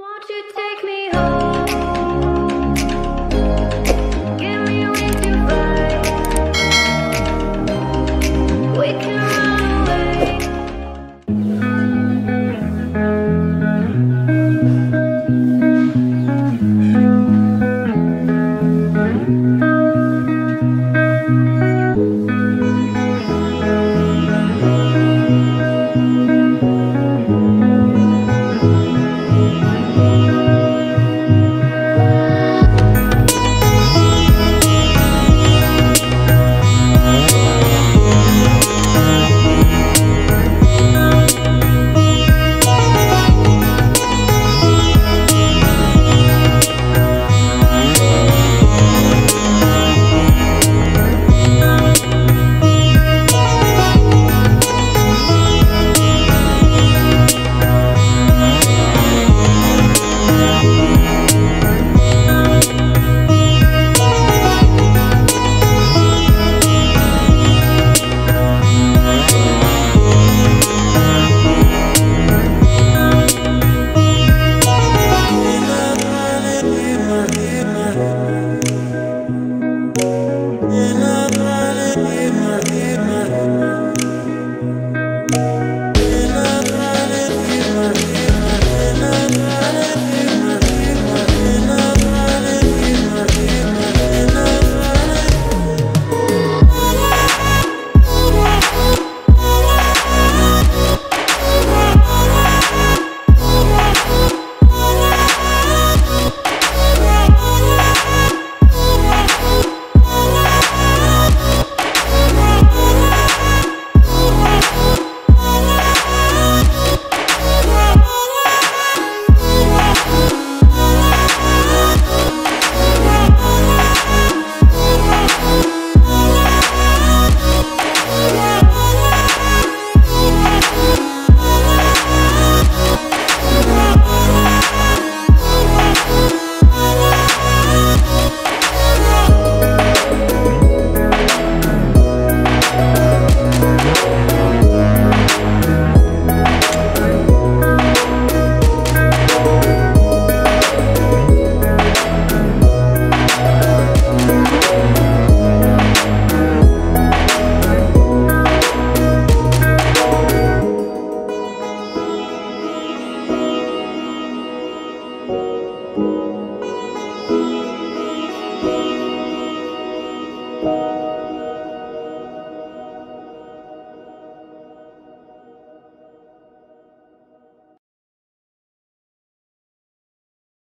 Won't you take me home?